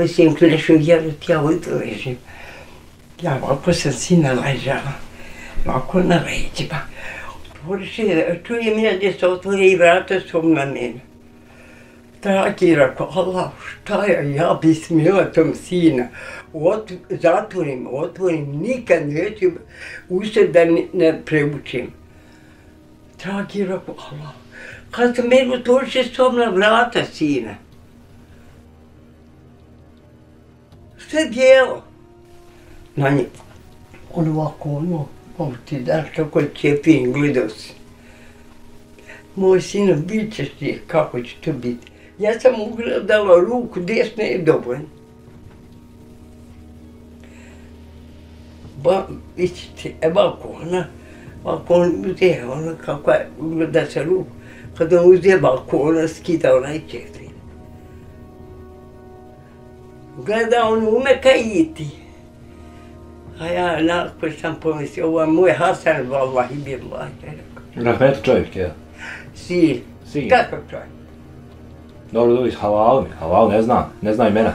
Mislim, klešu vjerati, ja ovdje ležim. Ja ovako sam sina ležala, ovako na leđima. Otvoriše, čujem ja gdje se otvore i vrata su na mene. Dragi, i rekao, Allah, šta je, ja bi smila tom sina. Ot, zatvorim, otvorim, nikad neću usred da ne, ne preučim. Dragi, i rekao, Allah, kad sam meni otvoriše sobna vrata sina. Sve bijelo. Na nje, on ovako, ono, on ti daš kako je fin, gledao si. Moj sino, bit ćeš ti, kako će to biti. Ja sam ugledala ruku, desne je dovoljno. Ba, vidite, e balkona, balkon uzeo, ono kako je, ugleda se ruku. Kad on uzeo balkona, skida onaj četiri. Gleda on ume kaj iti. A ja nakon sam pomislio, ovo je moj Hasan, vallahi billahi. Rahmet čovjek, ja. Sin. Sin. Kako čovjek? Dobro, dobro, halal mi, halal, ne zna, ne zna imena.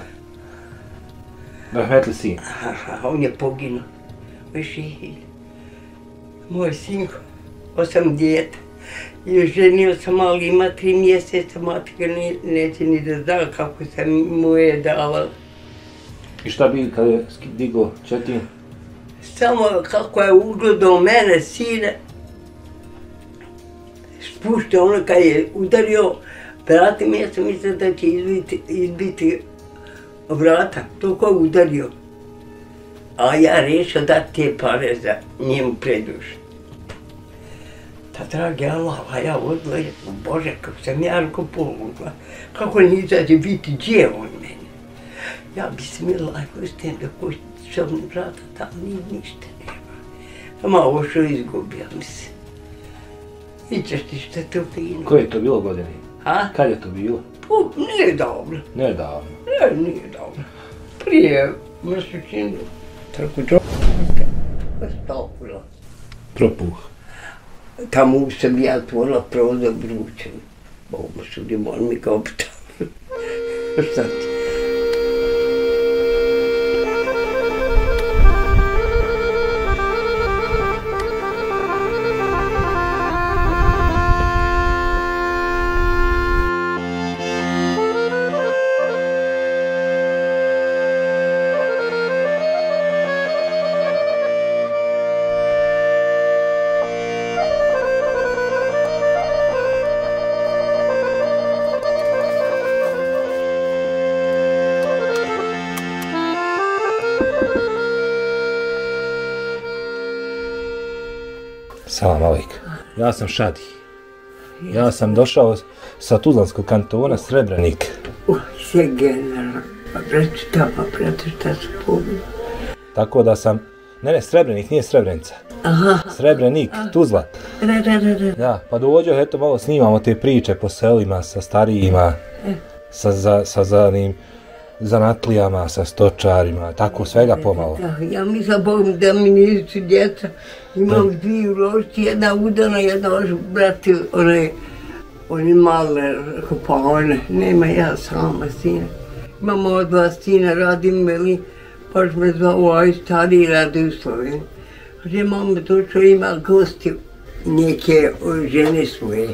Rahmetli sin. Aha, on je poginuo. Više Moj sinko, osam djeta. I ženio sam, ali ima tri mjeseca, matka ne, neće ni da zna kako sam mu je dala. I šta bi kad je digo četin? Samo kako je ugledao mene, sine, spuštao ono kad je udario vratim, ja sam mislila da će izbiti, izbiti vrata, toliko je udario. A ja rešio da te pare za njemu preduš. Ta dragi Allah, a ja odgledam, Bože, kako sam ja ruko pomogla, kako nisam će biti, gdje on? Ja bi se mi lajko s tem da kući sobne vrata, tamo nije ništa nema. Samo ovo što izgubio mi se. Vićeš ti što je to fino. Koje je to bilo godine? A? Kad je to bilo? Pu, nije dobro. Nedavno. Ne, nije dobro. Prije mjesečinu. Tako to. Stopila. Propuh. Tamo sam ja otvorila prozor vrućem. Bogu sudi, moram mi kao ptala. Šta ti? Salam alik. Ja sam Šadi. Ja sam došao sa Tuzlanskog kantona Srebrenik. Uh, sve generalno. Pa brate šta, pa šta pobili. Tako da sam... Ne, ne, Srebrenik, nije Srebrenica. Aha, Srebrenik, Tuzla. da, da, da, da. Ja, pa dođo, eto, malo snimamo te priče po selima sa starijima, sa, za, sa zanim zanatlijama, sa stočarima, tako svega pomalo. Da, ja mislim Bogom da mi nisu djeca. Imam dvije ulošci, jedna udana, jedna još, brate, one, one male, rekao, pa one, nema ja sama sina. Imamo od dva sina, radim meli, pa me zvao, aj stari radi u Sloveniji. Kaže, mama, došao ima gosti, neke žene svoje.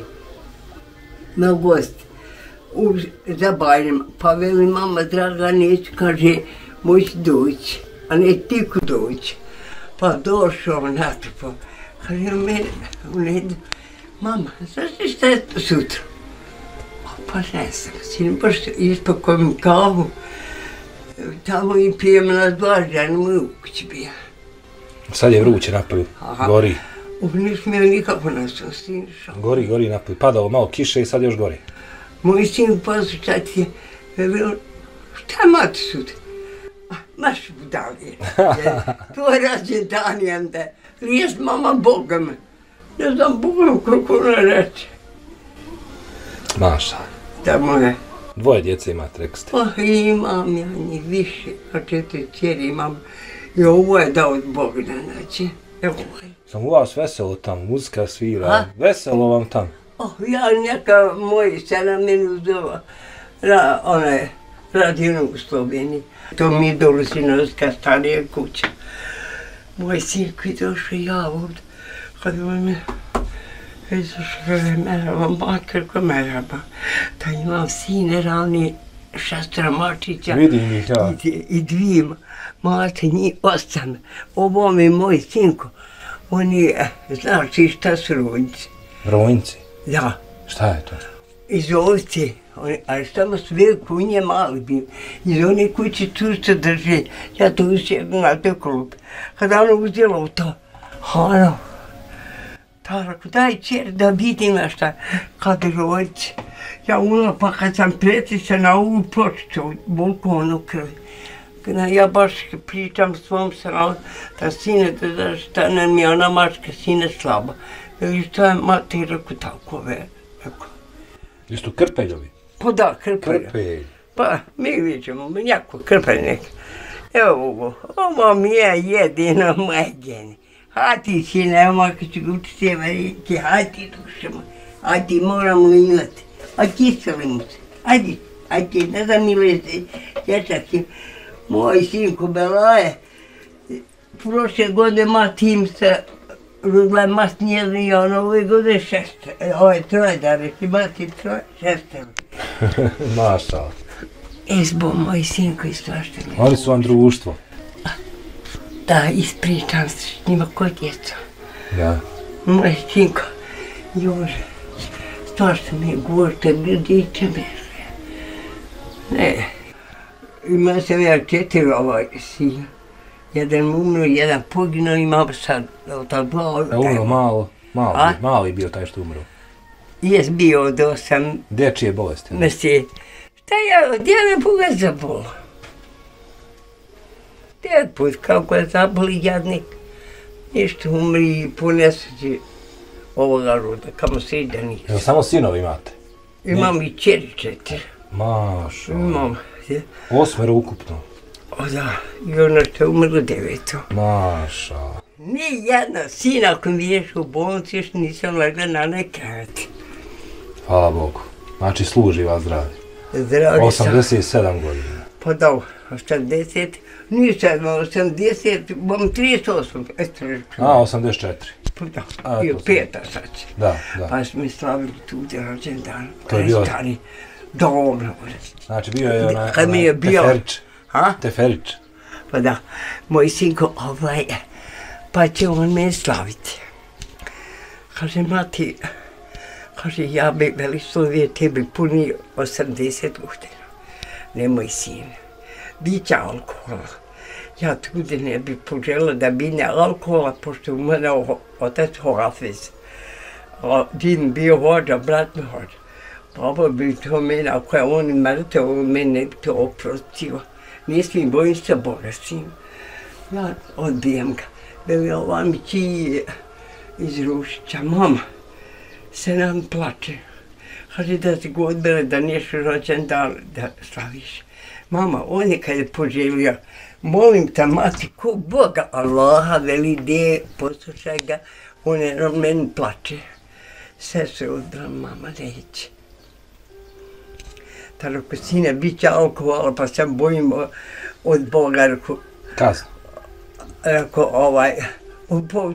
Na gosti. U, za Bajram. Pa veli, mama, draga, neću, kaže, moći doći, a ne ti ko doći. Pa došao natrpo. Kaže, mene, u nedu, mama, znaš ti šta je to sutra? Pa ne znam, sin, baš ispakujem kavu, tamo i pijem na dva žena, moj u kući bija. Sad je vruće napolju, gori, Uh, nisam ja nikako na to sin šao. gori, gori napolju. Padalo malo kiše i sad još gori. Moj sin šta ti je, je bilo, šta mati? "A, Maš budalje, tvoj rađen dan je onda, lijest mama Boga me. Ne znam Boga koliko ona reče. Maša. Da moje, Dvoje djece imate, rekli ste. pa imam ja njih više, a četiri cijeri imam. I ovo je dao od Bogdana, će. Evo ovaj. Sam u vas veselo tamo, muzika svira, A? veselo vam tamo. Oh, ja neka moji sela meni uzela na onaj radio u Sloveniji. To mi je dolu sinovska starija kuća. Moj sin koji došao ja ovdje, kad on me izašao, kaže, merhaba, makar ko merhaba, da imam sine ravni šestra mačića. Vidim ih, ja. I, i dvije mate, njih osam. Ovo mi je moj sinko. Oni, znaš ti šta su rodnici? Rojnici. Da, Šta je to? iz ovce. Oni, ali samo su veliko, on je mali bio. Iz one kuće tu drže. Ja to usjedam na te klupe. Kada ono uzela u to, ono, ta rako, daj čer da vidim na šta, kada rodnici. Ja ono, pa kad sam pretisao na ovu pločicu, balkonu krvi, kada ja baš pričam svom sram, da sine, da znaš, šta nam je ona mačka, sine slaba. I šta je mati, rako, tako ve, rako. Isto krpeljovi. Pa da, krpelja. Krpelj. Pa, mi vidimo, jako krpeljnik. Evo ovo, ovo mi je jedino moje geni. Hati si nema, kad ću guti se veriki, hati duše moj. Hati moramo imati. A kiselimo se. Ajde, ajde, ne znam mi leze, dječaki. Moj sinko Belaje, prošle godine ma tim se Rudla mas nije i ono ove godine šest, ove troje da reći, mati troje, šestero. Maša. Ezbo, moj sinko i strašno mi. Oni su vam društvo. Da, ispričam se s njima ko djeca. Ja. Moj sinko, Jože, mi to je bio dječe mere. Ne, ima sam ja četiri ovaj sin. Jedan umro, jedan poginuo, imam sad, ta dva... E, umro malo. Malo, A? mali bio taj što umro. Jes bio od osam Dečije bolesti. mjeseci. Šta ja, gdje me Boga zabolo? Devet put, kako je zaboli jadnik. Ništa umri i ponesući ovoga roda, kamo se ide nije. Evo, samo sinovi imate. Imam i čeri četiri. Maša. Imam, je. Osmero ukupno. O da, i što je umrlo deveto. Maša. Ni jedna sina ako mi ješ u bolnici, još nisam legla na nekret. Hvala Bogu. Znači, služi vas zdravlje. Zdravi sam. 87 godina. Pa da, 80, nisam 80, bom 38, eto reći. A, 84. Pa da, A, bio peta sad. Da, da. Pa smo slavili tu gdje rođendan. To je bilo- Stari, dobro. Znači, bio je onaj, Kad mi je bio- Teferić. Ha? Teferić. Pa da, moj sinko, ovaj, pa će on me slaviti. Kaže, mati, kaže, ja bi velislovije tebi puni 80 godina. Nemoj sine, biće alkohola. Ja tudi ne bi požela da bine alkohola, pošto u mene o- otac Horafiz. A din bio vođa, brat mi vođa. Baba bi to mene, ako je on mrtav, on mene ne bi to oprostio. Ne smijem, bojim se bolestim. Ja odbijem ga. Veli, ova mi ti iz Rušića, mama, se nam plače. Kaže da ti god bile da neš rođen dan da slaviš. Mama, on je kad je poželio, molim te, mati, ko Boga, Allaha, veli, de, poslušaj ga, on je meni plače. Sve se odbila, mama, neće. Ta reko, sine, bit će alkohola, pa se bojim od Boga, reko, Kazno. Rekao, ovaj,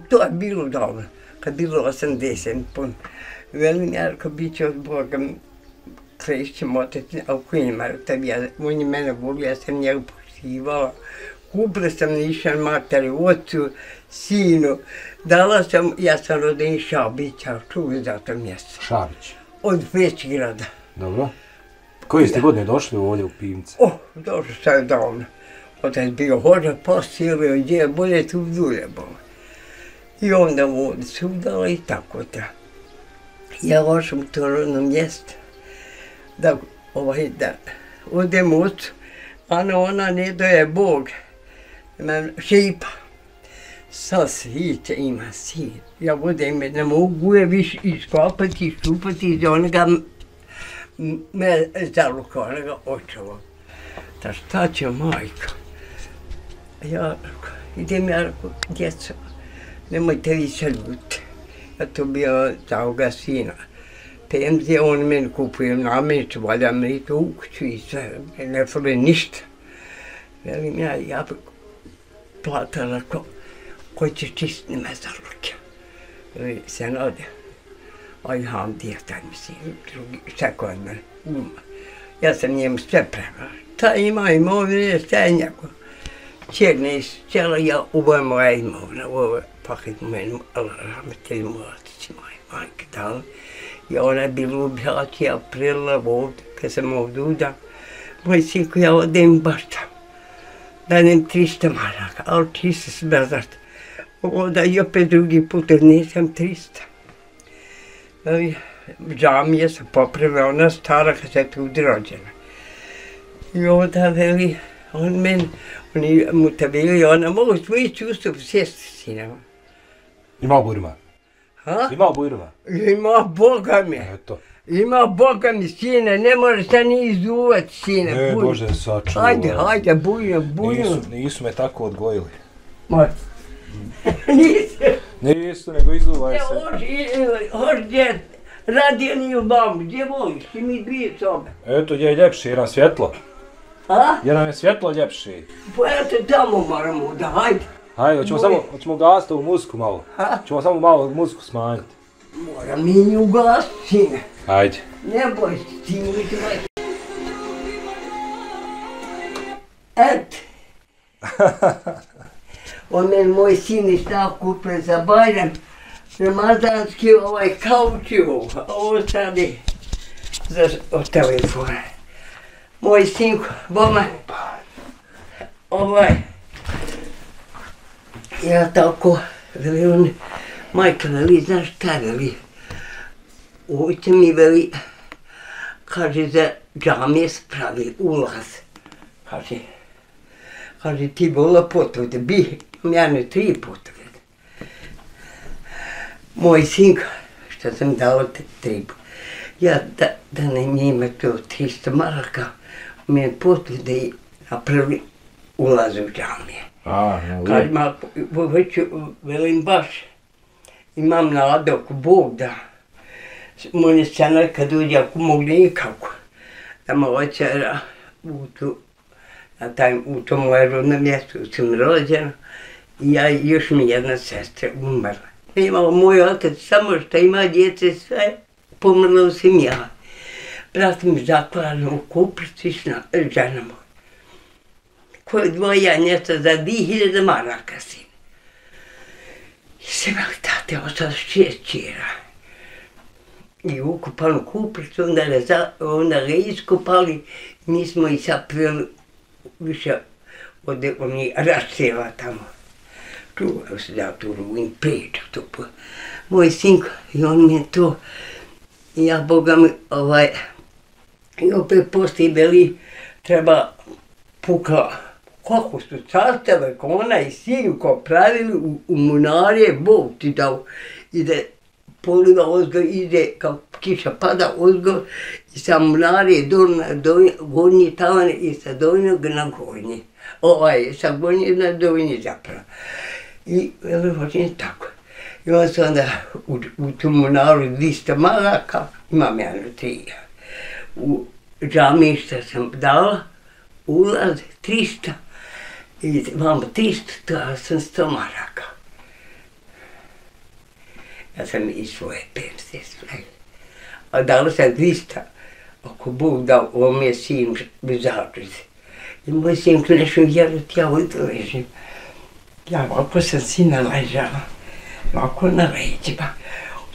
to je bilo dobro, kad bilo 80 pun. Velim ja, rekao, bit će od Boga, krešćem oteti, ali koji ima, tebi, ja, on je mene volio, ja sam njega poštivala. Kupila sam nišan materi, ocu, sinu, dala sam, ja sam roden Šabića, čuvi za to mjesto, Šabić. od Većgrada. Dobro. Koji ste godine došli ovdje u Pivnice? O, oh, došli sam davno. Otac bio hođa, posilio, gdje je bolje tu dulje bilo. I onda vodi se udala i tako da. Ja ošam u to rodno mjesto, da, ovaj, da odem ocu, a ona ne doje Bog, Men šipa. Sa sviće ima sin. Ja budem, ne mogu je više iskopati, iščupati iz onoga m- me zaluka, nego očevo. Da šta će majka? Ja rekao, idem ja rekao, djeco, nemojte vi se ljuti. Ja to bio za ovoga sina. penzije, on meni kupuje namirnicu, valja mi to u kuću i sve, ne fali ništa. Velim ja, ja bi platala ko, ko će čistiti me za ruke. Veli se nade. Aj, ham djetan, mislim, drugi, šta kod mene. Ja sam njemu sve prema. Ta ima imovine, šta je njegov. Černe iz cijela, ja, ovo je moja imovina, ovo je pakit meni, ali rahmetelj mladić moj, majke dala. I ona je bila u Bjati aprila ovdje, kad sam ovdje uda. Moj sinko, ja odem baš tamo. Danem 300 maraka, ali ti smrzat. Onda i opet drugi put, jer nisam 300. Džamije se popravila, ona stara kad se tu rođena. I onda veli, on men, oni mu te bili, ona mogu svoji čustvo sjesti sinama. Ima burma. Ha? Ima burma. Ima Boga mi. Eto. Ima Boga mi, sine, ne možeš se ni izuvat, sine. Ne, buj. Bože, sačuvaj. Hajde, hajde, bujno, bujno. Nisu, nisu me tako odgojili. Ma. Nisi. Nisu, nego izuvaj se. i- hoš gdje radio ni u mamu, gdje voliš, ti mi dvije sobe. Eto, gdje je ljepši, jer nam svjetlo. A? Jer nam je svjetlo ljepši. Pa eto tamo moramo da, hajde. Hajde, hoćemo samo, hoćemo gasiti ovu muziku malo. Ha? Hoćemo samo malo muziku smanjiti. Moram mi nju ugasiti, sine. Hajde. Ne boj se, ti mi tvoje. Et. On meni moj sin je šta kupio za Bajram. Ramazanski ovaj kaučio, a ovo sad je za od telefona. Moj sin, boma, ovaj, ja tako, veli on, majka veli, znaš šta veli, Ujte mi veli, kaže za džamije spravi ulaz. Kaže, kaže ti vola potvrde, bi, ja ne tri potvrde. Moj sin, što sam dao te tri potvrde, ja da, da ne njima to 300 maraka, mi potvrde i napravi ulaz u džamije. A, Kad ma, već velim baš, imam nadu ako Bog da, moje scena kad uđe, ako mogli nikako, da me očera u tu, na taj, u tom moje rodnom mjestu sam rođena, i ja i još mi jedna sestra umrla. Imao moj otac, samo što ima djece, sve pomrla sam ja. Brat mi zakladno u kupici s ženama koje dvoja njeca za 2000 maraka sin. I se imali tate, ostalo šest čira. I ukupali kupricu, onda ga, za, onda ga iskupali, mi smo i sapili više od onih raseva tamo. Čuvao se da tu ruin priča, to po... Moj sinko, i on mi je to, i ja, Boga mi, ovaj, i opet poslije beli, treba puka, kako su sastave, ko ona i sin ko pravili u, u munarije, Bog ti dao, ide poliva ozgo, ide kao kiša pada ozgo i sa munarije do na donje, gornje tavane i sa donjog na gornje. Ovaj, sa gornje na donje zapravo. I veli, hoćin tako. I on se onda u, u tu munaru 200 maraka, imam ja na tri. U džami što sam dala, ulaz 300 i vamo 300, to sam 100 maraka. Ja sam i svoje pensije sve. A dala sam 200, ako Bog dao, ovo mi je sin bez bezačice. I moj sin nešto ti ja odležim. Ja ovako sam sina ležala, ovako na leđima.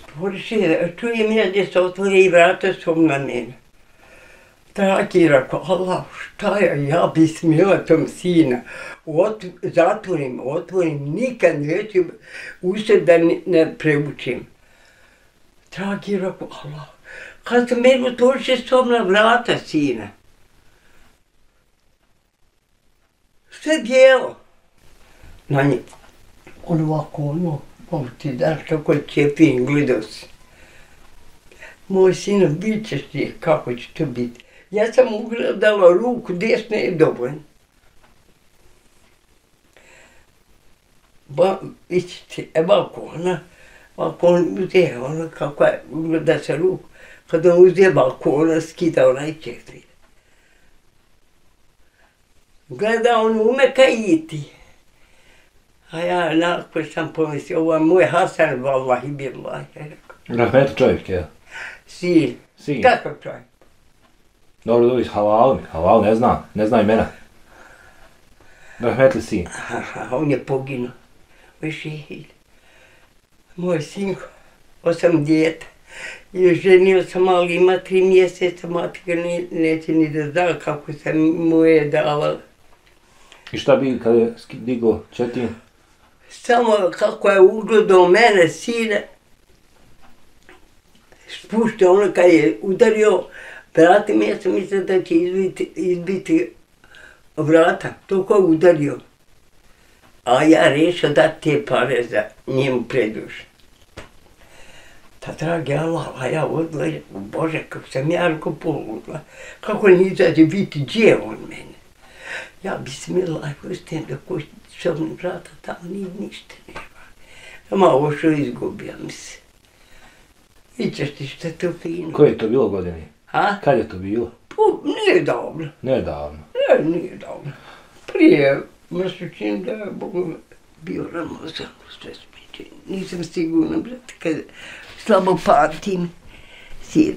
Otvoriš je, čujem ja gdje se otvori i vrata su na mene. Tak rekao, Allah, šta je, ja bi smjela tom sina. Ot, zatvorim, otvorim, nikad neću usred da ne, ne preučim. Dragi i rekao, Allah, kad sam meni otvoriše sobna vrata sina. Sve bijelo. Na nje, on ovako, ono, on ti daš kako će fin, gledao si. Moj sino, bit ćeš ti, kako će to biti. Ja sam ugledala ruku, desna je dovoljno. Ba, vidite, e balkona, balkon ovako ono kako je, ugleda se ruku, Kad on uzije balkona, skida onaj četiri. Gleda on ume kajiti. A ja nakon sam pomislio, ovo je moj Hasan, vallahi billahi. Rahmet čovjek, je. Sin. Sin. Kakav čovjek? Dobro, dobro, halal mi, halal, ne zna, ne zna imena. Rahmetli sin. Aha, on je poginuo. U šehid. Moj sinko, osam djeta. I ženio sam, ali ima tri mjeseca, mati ga ne, neće ni da zna kako sam mu je davala. I šta bi kad je digo četin? Samo kako je ugledao mene, sine, spuštao ono kad je udario, vrati mi, ja sam mislio da će izbiti, izbiti vrata, to ko je udario. A ja rešio da te pare za njemu preduš. Ta dragi Allah, a ja odla, Bože, kako sam ja ruko poludla, kako ne biti, dje on mene? Ja bismillah, pustim da kući šalnim vrata, tamo nije ništa nema. Samo ovo što izgubio mi se. Vićeš ti što je to fino. Koje je to bilo godine? A? Kad je to bilo? Pu, nije dobro. Nedavno. Ne, nije dobro. Prije, ma se čini da je Bogu bio Ramazan, sve smiče. Nisam sigurna, brate, kad slabo pamtim. Sir,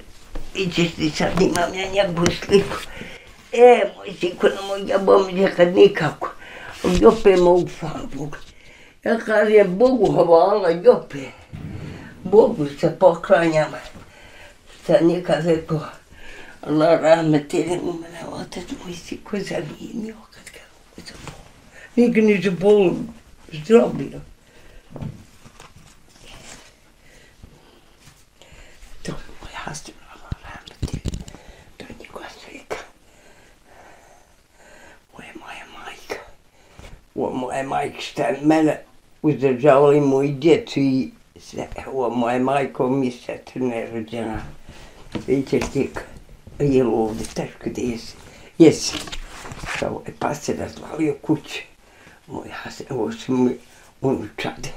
vićeš ti sad imam ja njegovu sliku. E, moj siko na moj jabom kad nikako. Jope mogu, hvala Ja kažem Bogu hvala, Jope. Bogu se poklanjam. Sad nije kaže to. Allah rahmetine mu mene, otac moj siko zaginio kad ga uzapol. Nikad niče bolu zdrobio. To je moj hastin, Allah rahmetine. To je njegova slika. Ovo je moja majka. Ovo je moja majka šta je mene uzdržavala i moju djecu i sve. Ovo je moja majka mi sestra nerođena. Vidite ti je li ovdje teško gdje jesi? Jesi. Ovo je pa se razvalio kuće. Moj hasen, ovo su mi unučade.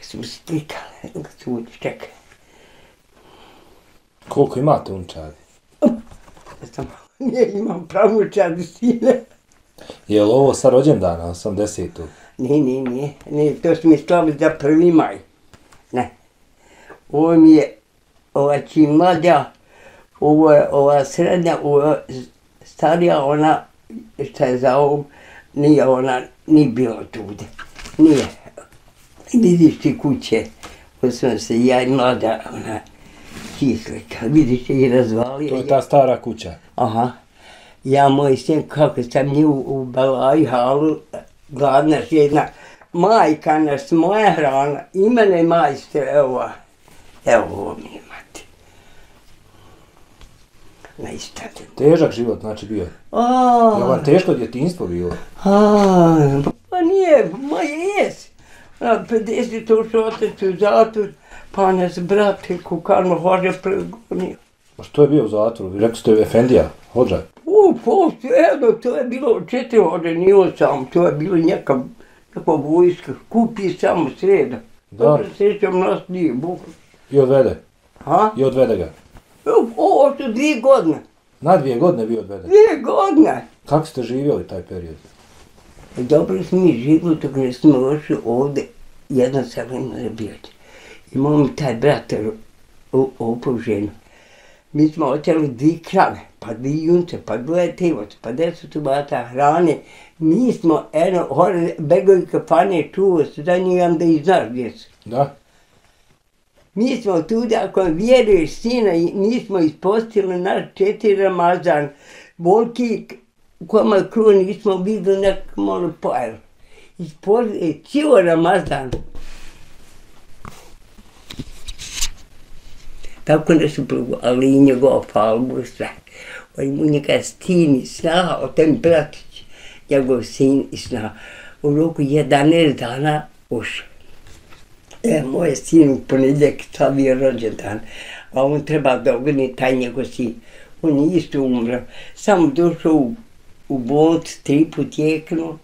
Su mi slikali, da su uđe, čekaj. Koliko imate unčadi? Ja sam, nije imam pravučadi sine. Je li ovo sa rođendana, 80. Ne, ne, ne, ne, to su mi slavi za prvi maj. Ne. Ovo mi je, ova čim mlađa, ovo je ova srednja, ovo je starija, ona šta je za ovom, nije ona, ni bila tude. Nije. Vidiš ti kuće, sam se ja i mlada, ona, kislika, vidiš i razvalija. To je ta stara kuća. Aha. Ja moj sin, kako sam nju u Balaj halu, gladna žena, majka nas, moja hrana, imene majste, evo, evo ovo mi imate. Na istati. Težak život, znači bio. Je A, vam teško djetinstvo bilo? a, pa nije, ma jes. Na 50 ušao otac u zatvor, pa nas brate kukarno hože pregonio. A što je bio u zatvoru? Rekli ste Efendija, Hođa. U, posto, evo, to je bilo četiri ode, nije sam, to je bilo neka, neka vojska, kupi samo sreda. Da. Dobro, sjećam nas nije, Bog. I odvede. Ha? I odvede ga. Evo, Ovo su dvije godine, Na dvije godine bio odveden. dvije godine. Kako ste živjeli taj period? Dobro smo mi živjeli dok ne smo došli ovde, jedan selo ima da bijete. Imao mi taj brat u ovu ženu. Mi smo otjeli dvije krave, pa dvije junce, pa dvoje tevoce, pa deset ubata hrane. Mi smo, eno, hore, begovi kafane, čuvo se za njegam da i znaš gdje su. Da? Mi smo tu da ako vjeruješ sina, mi smo ispostili naš četiri Ramazan. Volki koma kruo nismo videli nek malo pojel. Ispostili cijelo Ramazan. Tako da su ali i njegov palbu sve. On mu neka stini snaha o tem bratić, njegov sin i snaha. U roku 11 dana ušao. E, moj sin u ponedjeljak slavio rođendan, a on treba da ogledni taj njegov sin. On je isto umro, samo došao u, u bolnicu, tri put jeknuo.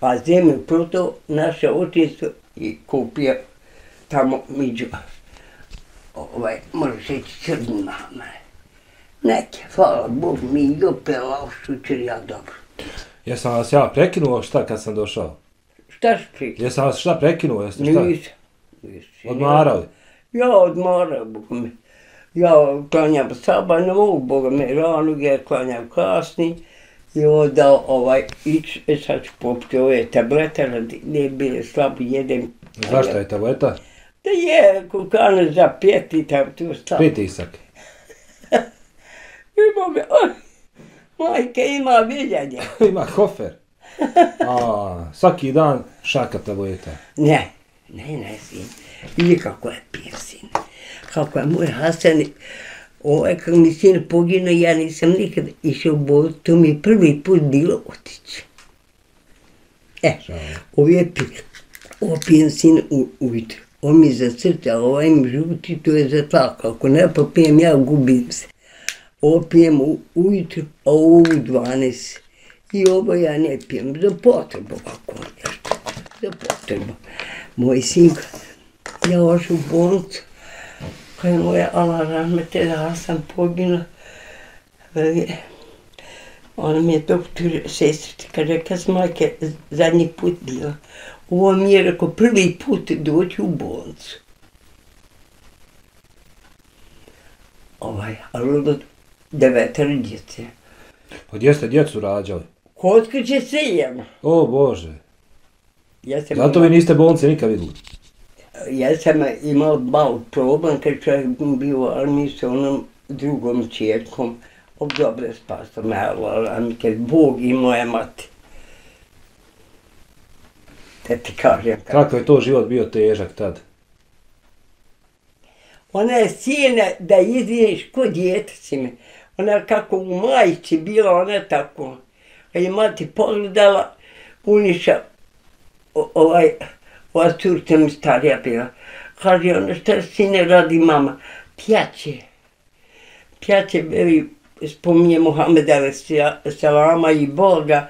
A zemlju proto naše očinstvo i kupio tamo među ovaj, možeš reći crni mama. Neke, hvala Bog, mi ljupe laušućer, ja dobro. Jesam vas ja prekinuo šta kad sam došao? Šta si pričao? Jesam vas šta prekinuo? Jeste šta? Nisam. Nisam. Odmarali? Ja odmarao, Boga mi. Ja klanjam saba, ne mogu, Boga mi, rano, ja klanjam kasni. I onda ovaj, ić, e sad ću popiti ove tablete, ne bi slabo jedem. Zašto je tableta? Da je, kukane za pjeti, tam tu stalo. Pritisak. Ima me, oj, majke ima viljanje. Ima kofer. A, svaki dan šaka tableta. Ne, ne, ne, sin. Vidi kako je pio, sin. Kako je moj Hasan, ovaj, kako mi sin poginuo, ja nisam nikad išao u bolnicu, to mi je prvi put bilo otići. E, ovo je pio, ovo pijem sin u, ujutru. On mi zacrta, ovaj mi žuti, to je za tako. Ako ne popijem, ja gubim se. Ovo pijem u, ujutru, a ovo u 12. I ovo ja ne pijem za potrebu, ako nešto. Za potrebu. Moj sin, ja ošu u bolnicu, kada je moja ala rahmete, da sam poginula, ona mi je doktor, sestrica, kaže, kad majke zadnji put bila, ovo mi je rekao prvi put doći u bolnicu. Ovaj, ali od devetara djece. Pa gdje ste djecu rađali? Kod kuće se jem. O Bože. Ja sam Zato vi niste bolnice nikad vidjeli. Ja sam imao malo problem kad čovjek bio u armiji sa onom drugom čjerkom. Od dobre me, ali kad Bog i moja mati. Da ti kažem kako. Kako je to život bio težak tad? Ona je sine da izviješ ko djete si me. Ona kako u majici bila, ona tako. Kad je mati pogledala, Uniša, o- ovaj, ova curca mi starija bila. Kaže ona, šta sine radi mama? Pjače. Pjače, veli, spominje Muhameda alaih salama i Boga.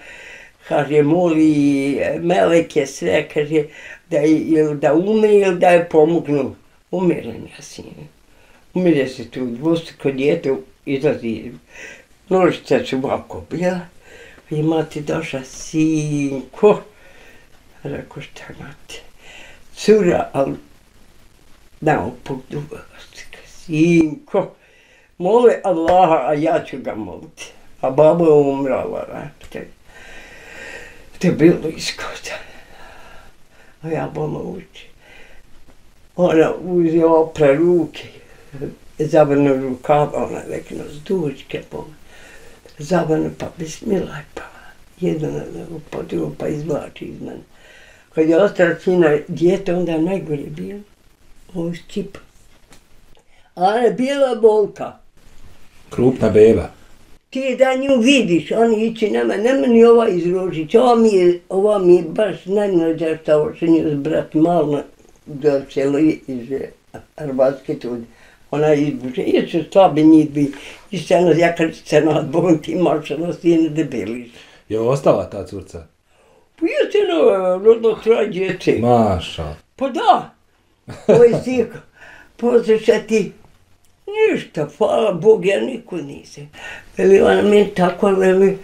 Kaže, moli meleke sve, kaže, da, je- ili da umre ili da je pomognu. Umiren ja sine. Umire se tu dvostruko djete, izlazi nožica su ovako bila. I mati došla, sinko. Rekao, šta mati? Cura, ali naopog se, Sinko, mole Allaha, a ja ću ga moliti. A baba je umrala, rapte. To je bilo iskoda. A ja bolo uči. Ona uzi opra ruke, zavrnu rukava, ona rekla, zdučke dučke. Zavrnu pa bismillah pa. Jedan po drugom pa izvlači iz mene. Kad je ostala sina djete, onda je najgore bilo. Ovo je A ona je bila bolka. Krupna beba. Ti da nju vidiš, oni ići nema, nema ni ova iz Rožića, ova mi je, ova mi je baš najmlađa šta očenju s brat malo do selo iz eh, Hrvatske tudi. Ona je izbuže, jer su slabi njih bi, i stano, ja kad se na bon ti mašano sine debeliš. Je ostala ta curca? Pa je se na rodno troje djece. Maša. Pa da, ovo je sika. Poslušaj ti, ništa, hvala Bog, ja niko nisam. Veli ona meni tako, veli,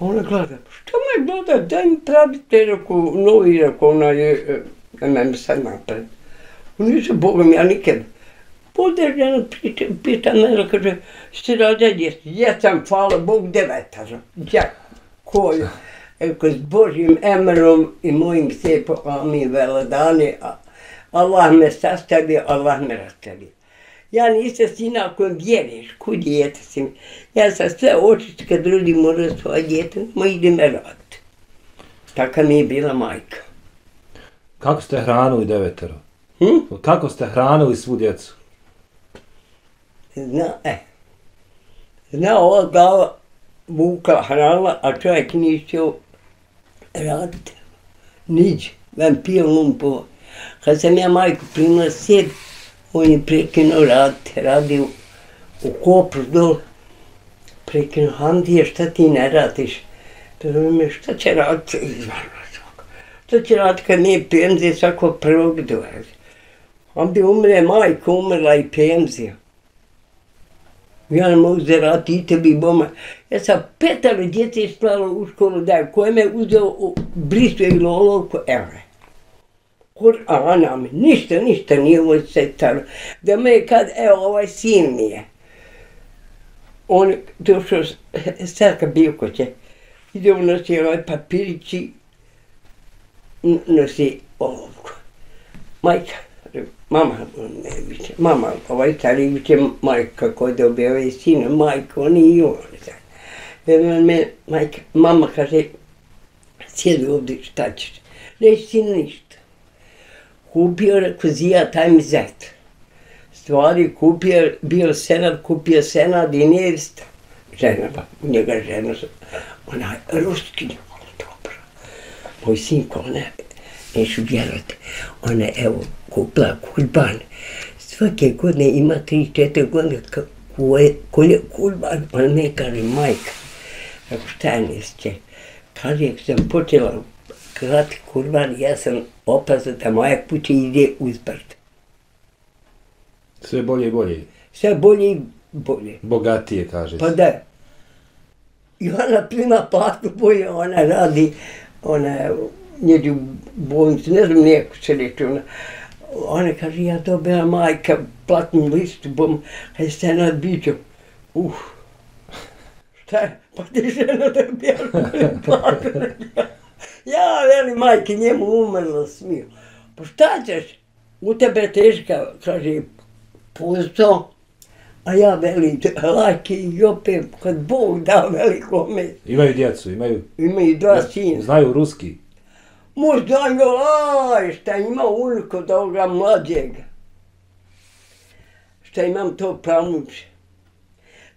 ona gleda, šta me gleda, daj mi pravite, rekao, novi, rekao, ona je, e, mene sad napred. Nisam Bogom, ja nikad. Podržano pita, pita mene, kaže, ste rađa djece? Ja sam, hvala Bog, devetara. Ja, koju? Eko, s Božjim emerom i mojim sjepom, a mi veledani, a Allah me sastavio, Allah me rastavio. Ja nisam sina ako vjeruješ, kud djete si mi. Ja sam sve očići kad ljudi moraju svoje djete, ma idem me raditi. Taka mi je bila majka. Kako ste hranili devetero? Hm? Kako ste hranili svu djecu? Zna, e. Zna ova glava vuka hrana, a čovjek nije raditi. Niđe, vam pio lumpo. Kad sam ja majku primila sjed, on je prekinuo raditi, radi u, u Kopru dol. Prekinuo, Hamdije, šta ti ne radiš? To me, šta će raditi? Izvano. Šta će raditi kad nije penzija svako prvog dolazi? Onda umre majka, umrla i penzija. Ja ne mogu zarati i tebi boma. Ja sam petali djece isplalo u školu da koje me uzeo u brisu ili olovku, evo je. Kur'ana mi, ništa, ništa nije moj. Da me kad, evo, ovaj sin mi je. On došao, Sarka bio ko će. Ide on nosi ovaj papirići, nosi olovku. Majka, mama, ne biće, mama, ovaj stari biće majka koji dobio ovaj sin, majka, on i on. Veli me, majka, mama kaže, sjedi ovdje, šta ćeš? Neće sin ništa. Kupio, rekao, zija, taj mi zet. Stvari, kupio, bio senat, kupio senat i nevista. Žena, pa, njega žena, ona je ruski, dobro. Moj sinko, ona je, neću vjerati, ona je, evo, kupila kulban. Svake godine ima tri, četiri godine ko je kulban, ona ne kaže majka. Rekao, šta je nesće? Kaže, sam počela krati kurban, ja sam opazila da moja kuća ide uzbrd. Sve bolje i bolje. Sve bolje i bolje. Bogatije, kaže Pa da. I ona prima platu boje, ona radi, ona njedi u bolnicu, ne znam nijeko se reče, ona, ona kaže, ja dobila majka platnu listu, bom, kaj se nad biću. Uh, šta je, pa ti žena da bi platu. ja, veli, majke, njemu umrlo smiju. Pa šta ćeš? U tebe teška, kaže, posao, a ja veli, laki i opet, kad Bog da velikome. Imaju djecu, imaju... Imaju dva sina. Znaju ruski. Možda ga, aj, šta ima unuko toga mlađeg. Šta imam to pranuče.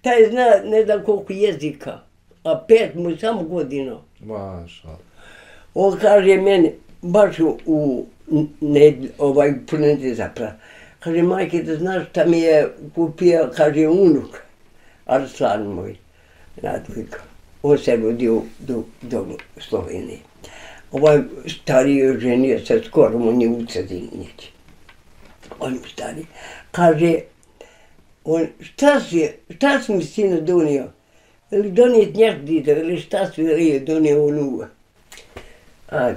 Taj zna ne znam koliko jezika, a pet mu samo godina. Maša. On kaže meni, baš u, u ne, ovaj punete zapravo. Kaže, majke, da znaš šta mi je kupio, kaže, unuk, Arslan moj, nadvika. On se vodio do, do Slovenije. Ovaj stariji ženio se skoro, on je u Cedinjeći. On je stari. Kaže, on, šta si, šta si mi sino donio? Ili donijet njeh dita, ili šta si li donio onu? A,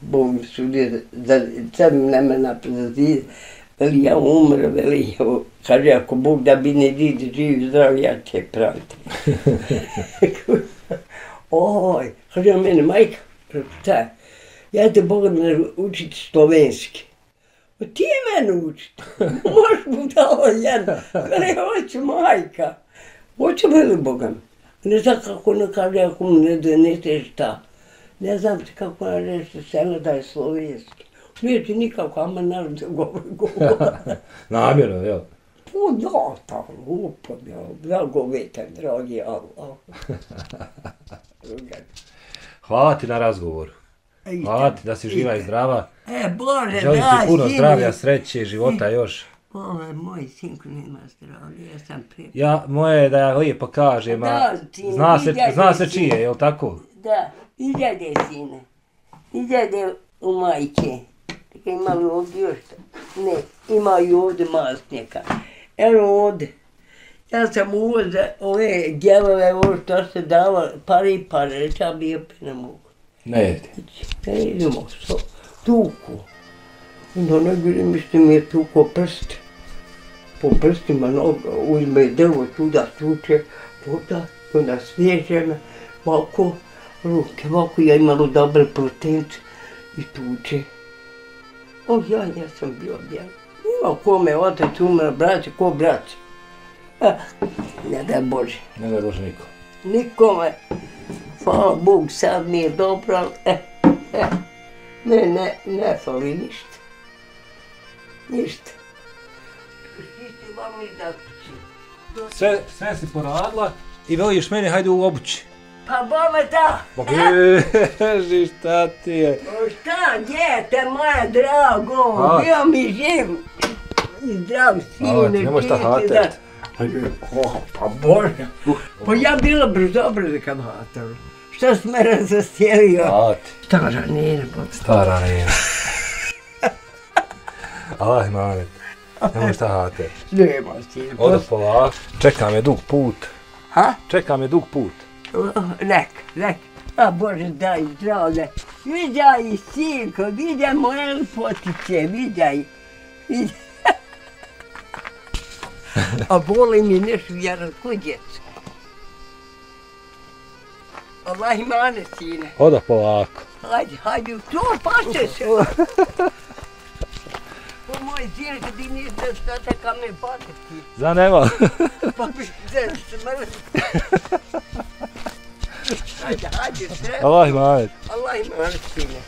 Bog mi sudio, da sad nema napred da ti, veli ja umre, veli ja, kaže, ako Bog da bi ne didi živ, zdrav, ja će praviti. Oj, kaže on mene, majka, šta, ja te Bog ne učiti slovenski. Pa ti je mene učiti, možeš mu dao jedan, kaže, hoću majka, hoću veli Bogam. Ne znam kako ne kaže, ako mu ne donete šta. Ne znam ti kako ne reći sena da je slovenski. Nije ti nikako, ama naravno da govori govori. Namjerno, jel? Pa da, ta lupo, ja, blagovetan, dragi Allah. Hvala ti na razgovor. Hvala ti da si živa i zdrava. E, Bože, Želim da, ti puno zdravlja, sreće, života još. Ovo, moj sinko nema zdravlja, ja sam prije. Ja, moje je da ja lijepo kažem, a Da, ti, zna se, zna se čije, jel tako? Da, i dede sine. I dede u majke. Tako imali ovdje još, ne, imaju ovdje masnjaka. Evo ovdje. Ja sam uvoza ove djelove, ovo što se dava, pare i pare, reći, ja bi opet ne mogu. Ne jedi. Ne idemo, so, tuku. Onda najgore mi što mi je tuko prst. Po prstima noga, uzme drvo tuda tuče, voda, onda svježe me, ovako, ruke, ovako, ja imala dobre protence i tuče. O, ja, ja sam bio bijel. Ima kome, otac umre, braće, ko braće. Ah, ne da Bože, Ne da Bože niko. nikome. Hvala Bog, sad mi je dobro, ali, eh, eh, ne, ne, ne fali ništa. Ništa. Sve, sve si poradila i veliš mene, hajde u obući. Pa bome da. Pa beži, šta ti je? O šta, djete moje drago, A. bio mi živ. I zdrav sine. A, ti nemoj šta djete, hatat. da. O, pa Bože. Pa ja bila brzo brzo kad hataru. Šta si me razastjelio? A ti. Stara nena, pa Stara nena. Allah, mamet. Nemoj šta hate. Nema sine. Odo polako. Čeka me dug put. Ha? Čeka me dug put. Nek, nek. A Bože, daj zdravlje. Viđaj, sinko, viđaj moje potice, viđaj. Viđaj. A boli mi neš vjera ko djeca. Allah imane, sine. Odo polako. Hajde, hajde, to paše se. Po moj sine, kad ti nije da šta taka me patiti. Za nema. Pa bi se smrli. Hajde, hajde, sve. Allah imanet. Allah imane, sine.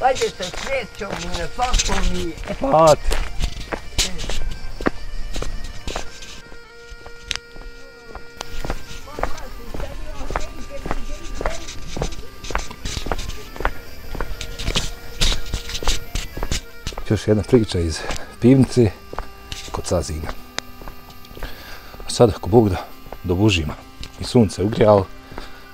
Hajde sa srećom i na fakom i... Pati. Još jedna priča iz pivnice kod Sazina. A sad ako Bog da do Bužima i sunce ugrijalo,